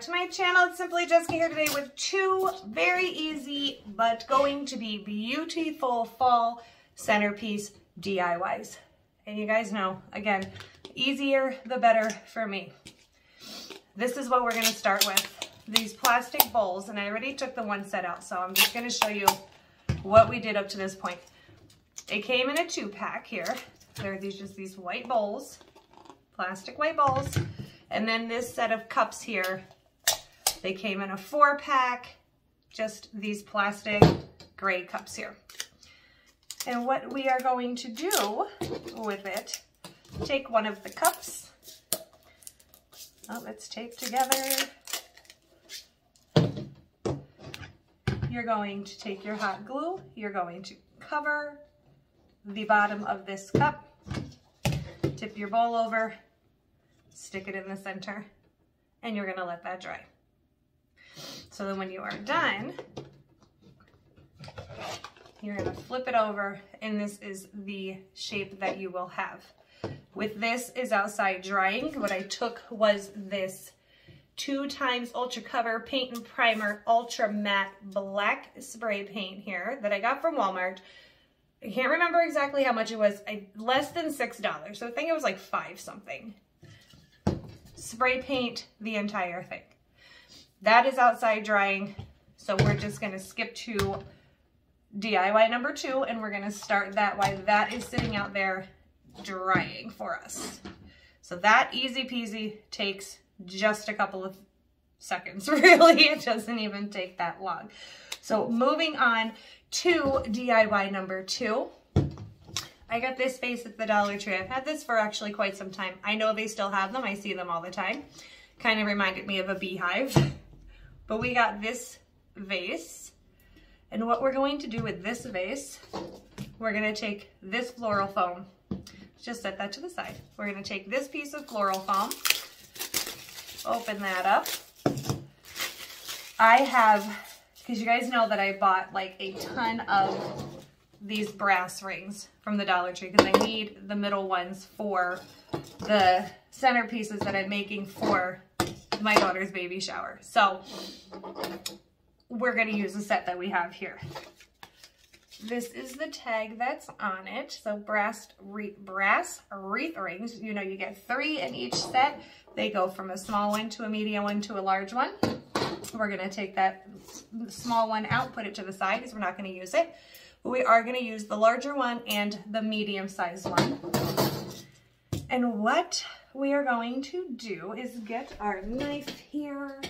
to my channel. It's Simply Jessica here today with two very easy but going to be beautiful fall centerpiece DIYs. And you guys know, again, easier the better for me. This is what we're going to start with. These plastic bowls, and I already took the one set out, so I'm just going to show you what we did up to this point. It came in a two pack here. There are these just these white bowls, plastic white bowls. And then this set of cups here, they came in a four pack, just these plastic gray cups here. And what we are going to do with it, take one of the cups. It's taped together. You're going to take your hot glue. You're going to cover the bottom of this cup. Tip your bowl over stick it in the center, and you're gonna let that dry. So then when you are done, you're gonna flip it over, and this is the shape that you will have. With this is outside drying, what I took was this two times ultra cover paint and primer ultra matte black spray paint here that I got from Walmart. I can't remember exactly how much it was, I, less than $6. So I think it was like five something spray paint the entire thing. That is outside drying. So we're just gonna skip to DIY number two and we're gonna start that while that is sitting out there drying for us. So that easy peasy takes just a couple of seconds, really. It doesn't even take that long. So moving on to DIY number two. I got this vase at the Dollar Tree. I've had this for actually quite some time. I know they still have them. I see them all the time. Kind of reminded me of a beehive. But we got this vase. And what we're going to do with this vase, we're going to take this floral foam. Just set that to the side. We're going to take this piece of floral foam, open that up. I have, because you guys know that I bought like a ton of these brass rings from the Dollar Tree because I need the middle ones for the centerpieces that I'm making for my daughter's baby shower. So we're going to use the set that we have here. This is the tag that's on it. So brass, re brass wreath rings, you know, you get three in each set. They go from a small one to a medium one to a large one. We're going to take that small one out, put it to the side because we're not going to use it. But we are going to use the larger one and the medium sized one. And what we are going to do is get our knife here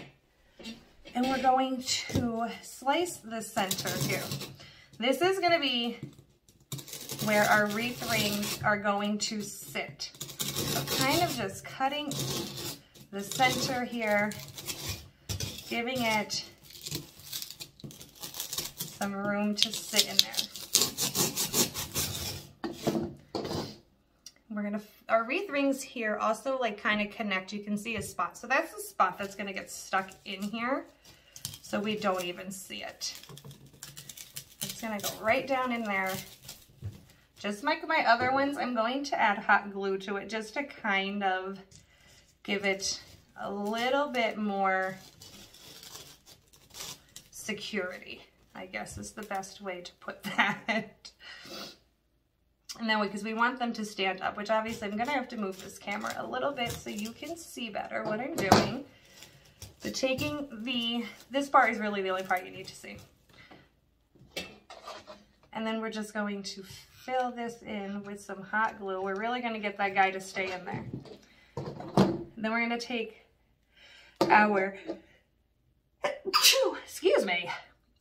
and we're going to slice the center here. This is going to be where our wreath rings are going to sit. So kind of just cutting the center here, giving it some room to sit in there. We're gonna, our wreath rings here also like kind of connect. You can see a spot. So that's the spot that's gonna get stuck in here. So we don't even see it. It's gonna go right down in there. Just like my other ones, I'm going to add hot glue to it just to kind of give it a little bit more security. I guess is the best way to put that. And then we because we want them to stand up, which obviously I'm gonna have to move this camera a little bit so you can see better what I'm doing. So taking the, this part is really the only part you need to see. And then we're just going to fill this in with some hot glue. We're really gonna get that guy to stay in there. And then we're gonna take our, excuse me,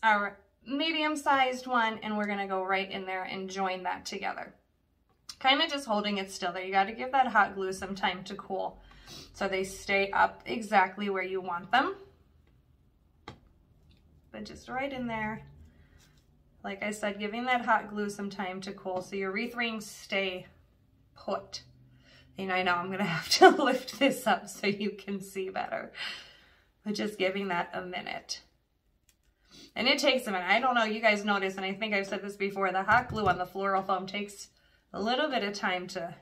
our medium-sized one, and we're gonna go right in there and join that together. Kind of just holding it still there. You gotta give that hot glue some time to cool so they stay up exactly where you want them. But just right in there. Like I said, giving that hot glue some time to cool so your wreath rings stay put. And I know I'm gonna have to lift this up so you can see better. But just giving that a minute. And it takes a minute. I don't know, you guys notice, and I think I've said this before, the hot glue on the floral foam takes a little bit of time to,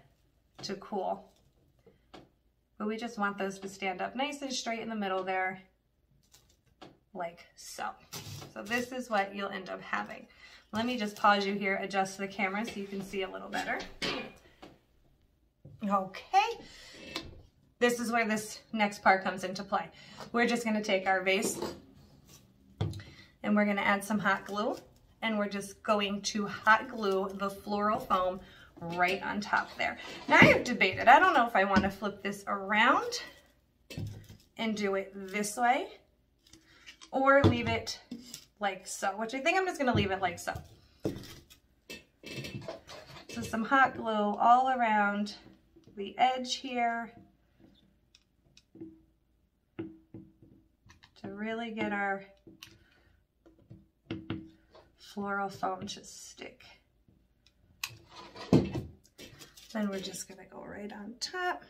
to cool. But we just want those to stand up nice and straight in the middle there, like so. So this is what you'll end up having. Let me just pause you here, adjust the camera so you can see a little better. Okay. This is where this next part comes into play. We're just gonna take our vase and we're gonna add some hot glue and we're just going to hot glue the floral foam right on top there. Now I've debated, I don't know if I wanna flip this around and do it this way or leave it like so, which I think I'm just gonna leave it like so. So some hot glue all around the edge here to really get our floral foam to stick. Then we're just gonna go right on top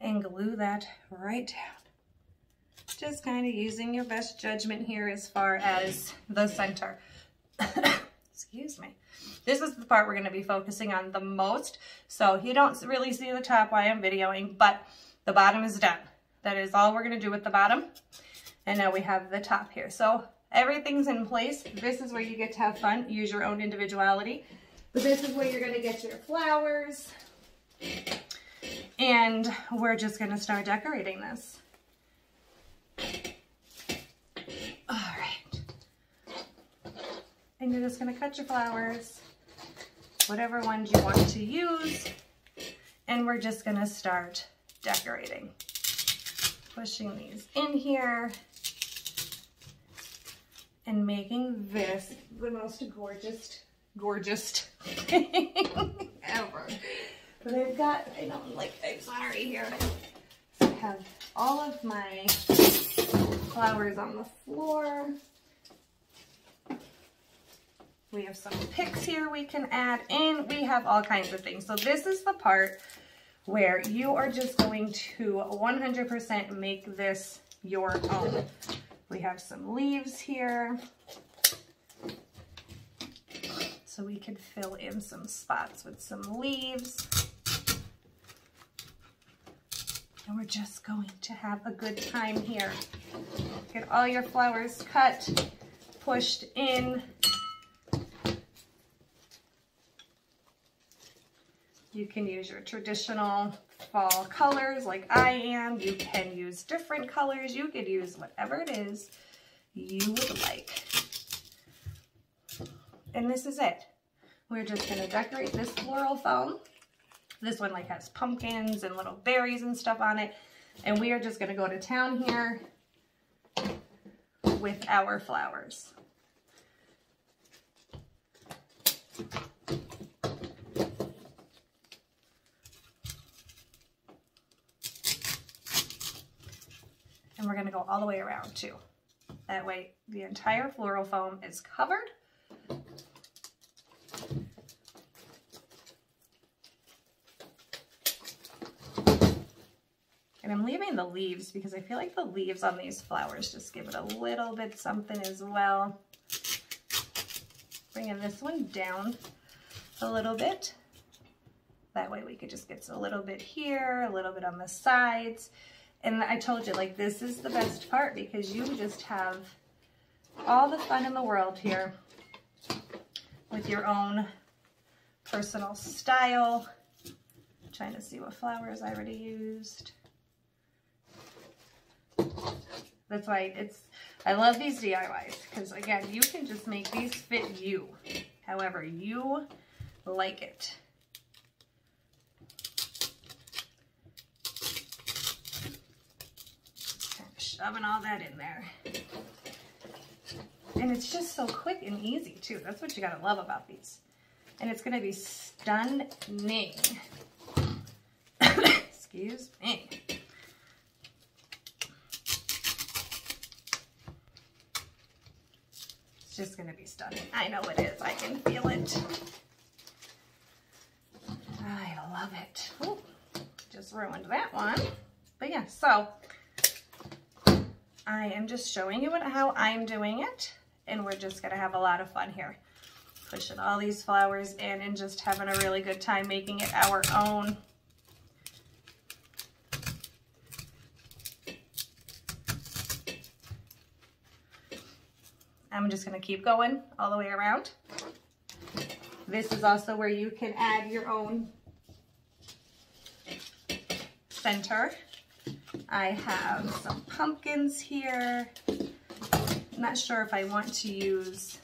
and glue that right down just kind of using your best judgment here as far as the center. Excuse me. This is the part we're to be focusing on the most. So you don't really see the top while I'm videoing, but the bottom is done. That is all we're to do with the bottom. And now we have the top here. So everything's in place. This is where you get to have fun. Use your own individuality. But this is where you're going to get your flowers. And we're just going to start decorating this. All right. And you're just gonna cut your flowers, whatever ones you want to use. And we're just gonna start decorating. Pushing these in here and making this the most gorgeous, gorgeous ever. But I've got, I don't like, I'm sorry here. I have all of my flowers on the floor. We have some picks here we can add, and we have all kinds of things. So this is the part where you are just going to 100% make this your own. We have some leaves here. So we could fill in some spots with some leaves. And we're just going to have a good time here. Get all your flowers cut, pushed in. You can use your traditional fall colors like I am. You can use different colors. You could use whatever it is you would like. And this is it. We're just going to decorate this floral foam this one like has pumpkins and little berries and stuff on it. And we are just gonna go to town here with our flowers. And we're gonna go all the way around too. That way the entire floral foam is covered And I'm leaving the leaves because I feel like the leaves on these flowers just give it a little bit something as well. Bringing this one down a little bit. That way we could just get a little bit here, a little bit on the sides. And I told you, like, this is the best part because you just have all the fun in the world here with your own personal style. I'm trying to see what flowers I already used. That's why it's, I love these DIYs because again, you can just make these fit you however you like it. Kind of shoving all that in there. And it's just so quick and easy too. That's what you gotta love about these. And it's gonna be stunning. Excuse me. Just to be stunning. I know it is. I can feel it. I love it. Ooh, just ruined that one. But yeah, so I am just showing you how I'm doing it. And we're just to have a lot of fun here. Pushing all these flowers in and just having a really good time making it our own. I'm just gonna keep going all the way around. This is also where you can add your own center. I have some pumpkins here. I'm not sure if I want to use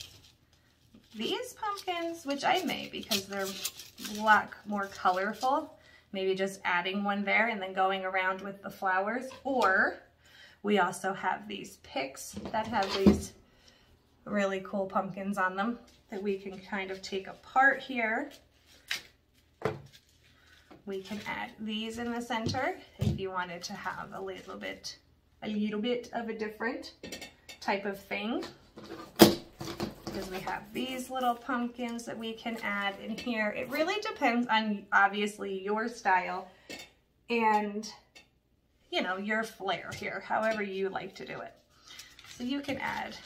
these pumpkins, which I may because they're a lot more colorful. Maybe just adding one there and then going around with the flowers. Or we also have these picks that have these really cool pumpkins on them that we can kind of take apart here. We can add these in the center if you wanted to have a little bit, a little bit of a different type of thing. Because we have these little pumpkins that we can add in here. It really depends on obviously your style and you know, your flair here, however you like to do it. So you can add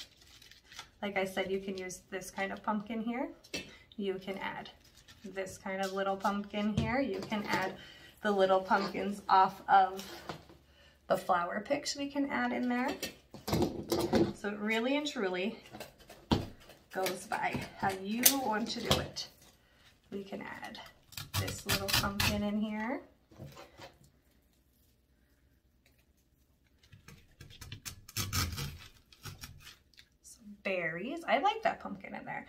like I said, you can use this kind of pumpkin here. You can add this kind of little pumpkin here. You can add the little pumpkins off of the flower picks we can add in there. So it really and truly goes by how you want to do it. We can add this little pumpkin in here. Berries. I like that pumpkin in there.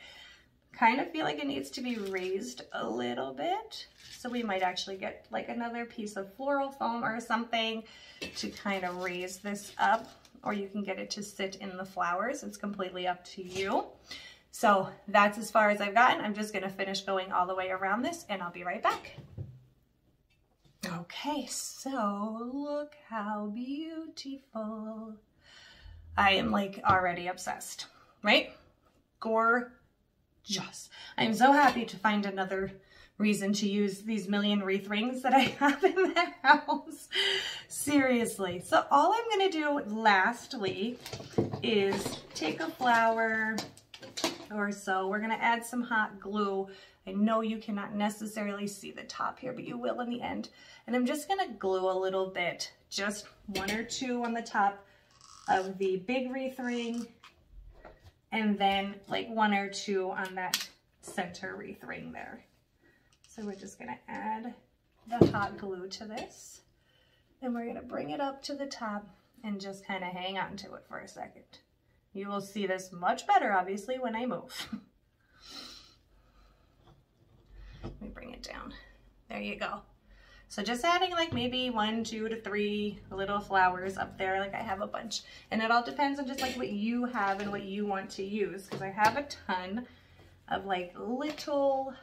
Kind of feel like it needs to be raised a little bit. So we might actually get like another piece of floral foam or something to kind of raise this up or you can get it to sit in the flowers. It's completely up to you. So that's as far as I've gotten. I'm just gonna finish going all the way around this and I'll be right back. Okay, so look how beautiful. I am like already obsessed right? Gorgeous. I'm so happy to find another reason to use these million wreath rings that I have in the house. Seriously. So all I'm going to do lastly is take a flower or so. We're going to add some hot glue. I know you cannot necessarily see the top here, but you will in the end. And I'm just going to glue a little bit, just one or two on the top of the big wreath ring and then like one or two on that center wreath ring there. So we're just gonna add the hot glue to this. and we're gonna bring it up to the top and just kind of hang on to it for a second. You will see this much better, obviously, when I move. Let me bring it down. There you go. So just adding like maybe one, two to three little flowers up there, like I have a bunch. And it all depends on just like what you have and what you want to use. Because I have a ton of like little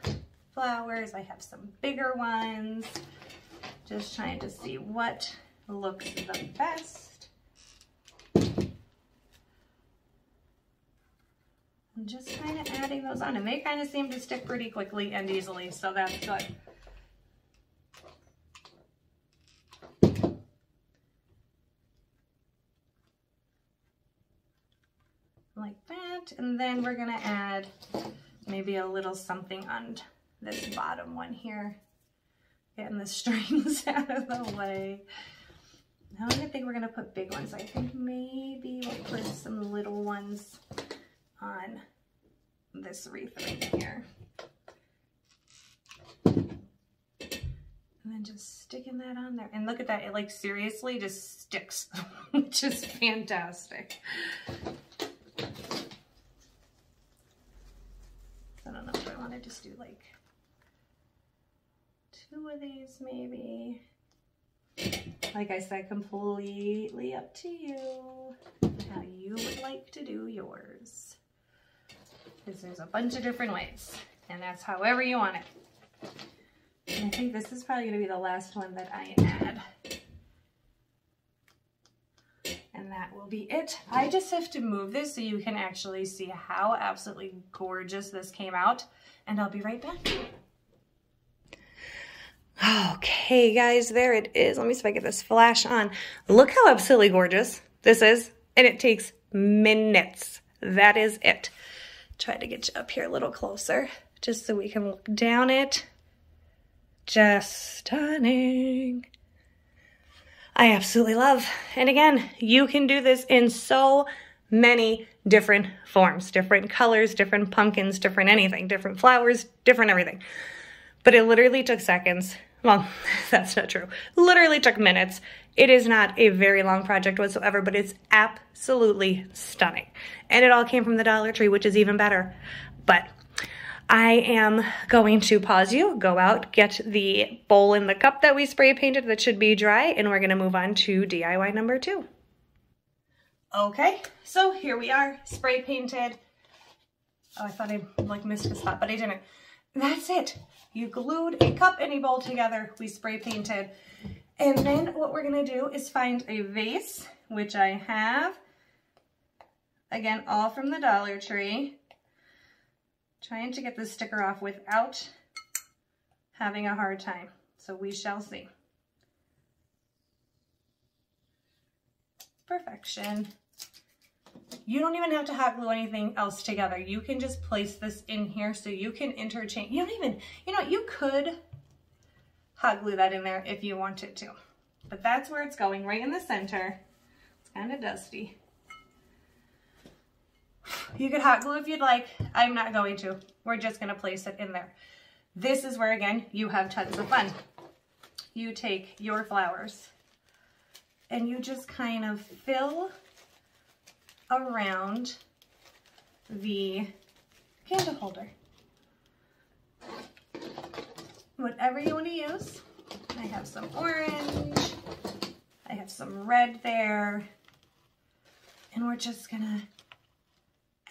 flowers. I have some bigger ones. Just trying to see what looks the best. I'm just kind of adding those on and they kind of seem to stick pretty quickly and easily, so that's good. like And then we're gonna add maybe a little something on this bottom one here. Getting the strings out of the way. I don't think we're gonna put big ones. I think maybe we'll put some little ones on this wreath right here. And then just sticking that on there. And look at that, it like seriously just sticks, which is fantastic. Just do like two of these maybe. Like I said, completely up to you how you would like to do yours. Because there's a bunch of different ways and that's however you want it. And I think this is probably going to be the last one that I add. And that will be it. I just have to move this so you can actually see how absolutely gorgeous this came out and I'll be right back. Okay, guys, there it is. Let me see if I get this flash on. Look how absolutely gorgeous this is, and it takes minutes. That is it. Try to get you up here a little closer, just so we can look down it. Just stunning. I absolutely love. And again, you can do this in so many different forms, different colors, different pumpkins, different anything, different flowers, different everything. But it literally took seconds. Well, that's not true. Literally took minutes. It is not a very long project whatsoever, but it's absolutely stunning. And it all came from the Dollar Tree, which is even better. But I am going to pause you, go out, get the bowl and the cup that we spray painted that should be dry, and we're gonna move on to DIY number two. Okay, so here we are, spray painted. Oh, I thought I like missed a spot, but I didn't. That's it. You glued a cup and a bowl together, we spray painted. And then what we're gonna do is find a vase, which I have. Again, all from the Dollar Tree. Trying to get this sticker off without having a hard time. So we shall see. Perfection. You don't even have to hot glue anything else together. You can just place this in here so you can interchange. You don't even, you know, you could hot glue that in there if you wanted to. But that's where it's going, right in the center. It's kind of dusty. You could hot glue if you'd like. I'm not going to. We're just going to place it in there. This is where, again, you have tons of fun. You take your flowers and you just kind of fill around the candle holder. Whatever you want to use. I have some orange. I have some red there. And we're just going to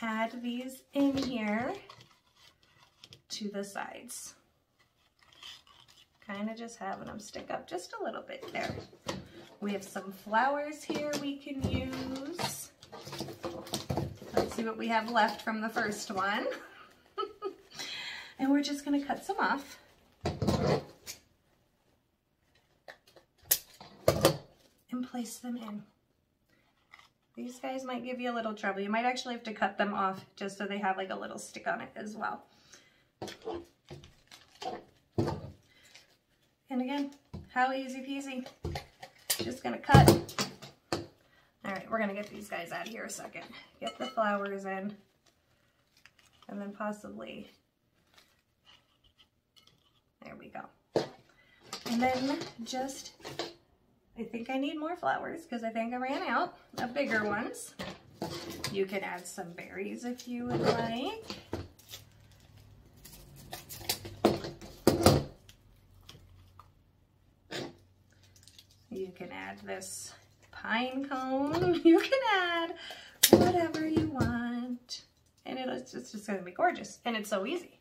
add these in here to the sides. Kind of just having them stick up just a little bit there. We have some flowers here we can use. Let's see what we have left from the first one. and we're just gonna cut some off. And place them in. These guys might give you a little trouble. You might actually have to cut them off just so they have like a little stick on it as well. And again, how easy peasy. Just gonna cut. All right, we're gonna get these guys out of here a second. Get the flowers in and then possibly, there we go. And then just I think I need more flowers because I think I ran out of bigger ones. You can add some berries if you would like. You can add this pine cone. You can add whatever you want. And it's just, gonna be gorgeous. And it's so easy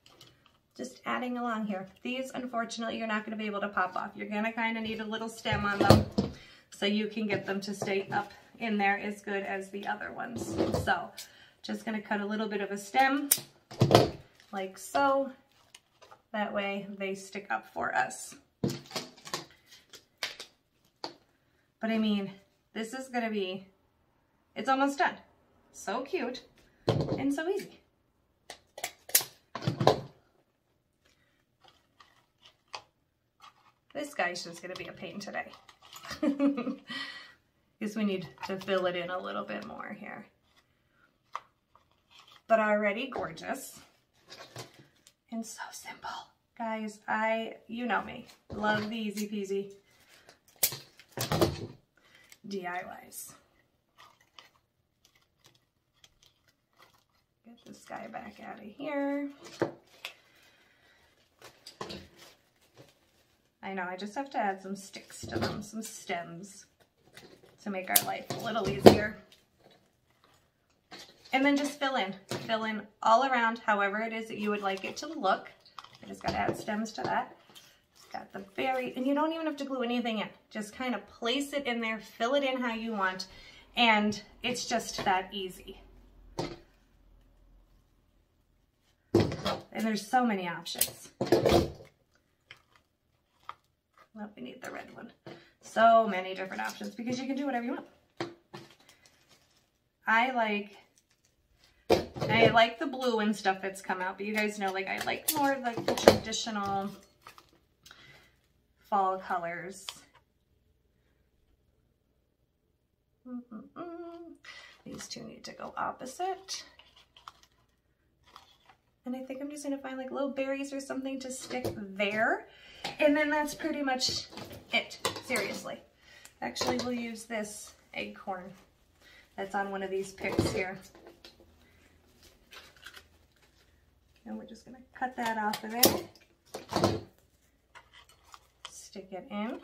just adding along here. These, unfortunately, you're not gonna be able to pop off. You're gonna kind of need a little stem on them so you can get them to stay up in there as good as the other ones. So just gonna cut a little bit of a stem like so. That way they stick up for us. But I mean, this is gonna be, it's almost done. So cute and so easy. This guy's just gonna be a pain today. Because we need to fill it in a little bit more here. But already gorgeous. And so simple. Guys, I, you know me, love the easy peasy DIYs. Get this guy back out of here. I know, I just have to add some sticks to them, some stems to make our life a little easier. And then just fill in, fill in all around however it is that you would like it to look. I just gotta add stems to that. Got the berry, and you don't even have to glue anything in. Just kind of place it in there, fill it in how you want, and it's just that easy. And there's so many options. We need the red one. So many different options because you can do whatever you want. I like, I like the blue and stuff that's come out, but you guys know, like, I like more like the traditional fall colors. Mm -mm -mm. These two need to go opposite. And I think I'm just gonna find like little berries or something to stick there. And then that's pretty much it, seriously. Actually, we'll use this acorn that's on one of these picks here. And we're just gonna cut that off of it. Stick it in.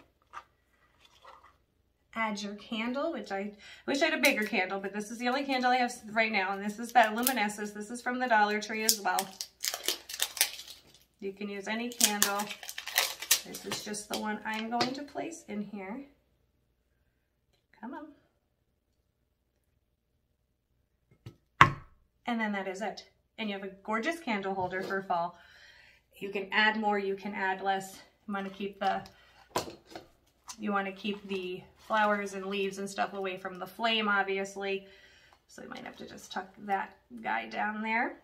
Add your candle, which I wish I had a bigger candle, but this is the only candle I have right now. And this is that Luminescence. This is from the Dollar Tree as well. You can use any candle. This is just the one I'm going to place in here. Come on. And then that is it. And you have a gorgeous candle holder for fall. You can add more, you can add less. I'm gonna keep the you want to keep the flowers and leaves and stuff away from the flame, obviously. So you might have to just tuck that guy down there.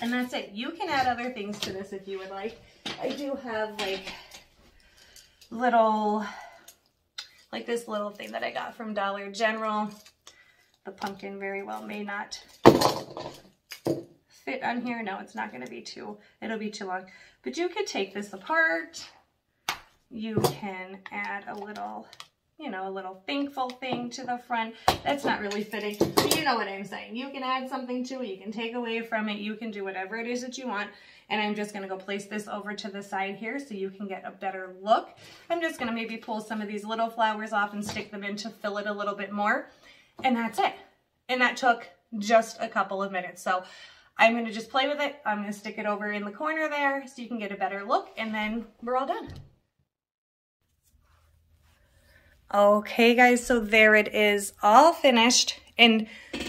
And that's it. You can add other things to this if you would like. I do have like little, like this little thing that I got from Dollar General. The pumpkin very well may not fit on here. No, it's not going to be too, it'll be too long. But you could take this apart. You can add a little, you know, a little thankful thing to the front. That's not really fitting. You know what I'm saying. You can add something to it. You can take away from it. You can do whatever it is that you want. And I'm just going to go place this over to the side here so you can get a better look. I'm just going to maybe pull some of these little flowers off and stick them in to fill it a little bit more. And that's it. And that took just a couple of minutes. So I'm going to just play with it. I'm going to stick it over in the corner there so you can get a better look. And then we're all done. Okay guys, so there it is all finished in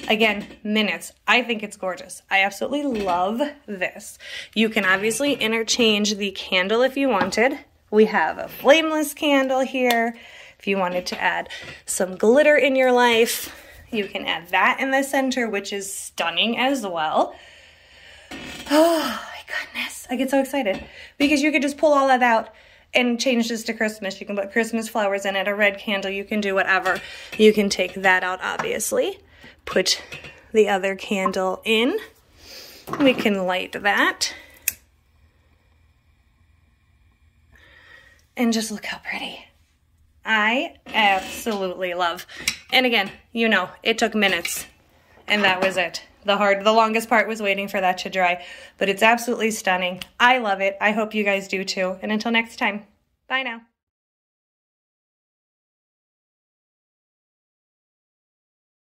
again minutes. I think it's gorgeous. I absolutely love this. You can obviously interchange the candle if you wanted. We have a flameless candle here. If you wanted to add some glitter in your life you can add that in the center which is stunning as well. Oh my goodness i get so excited because you could just pull all that out and change this to Christmas. You can put Christmas flowers in it, a red candle, you can do whatever. You can take that out, obviously put the other candle in. We can light that. And just look how pretty. I absolutely love. And again, you know, it took minutes and that was it. The hard, the longest part was waiting for that to dry, but it's absolutely stunning. I love it. I hope you guys do too. And until next time, bye now.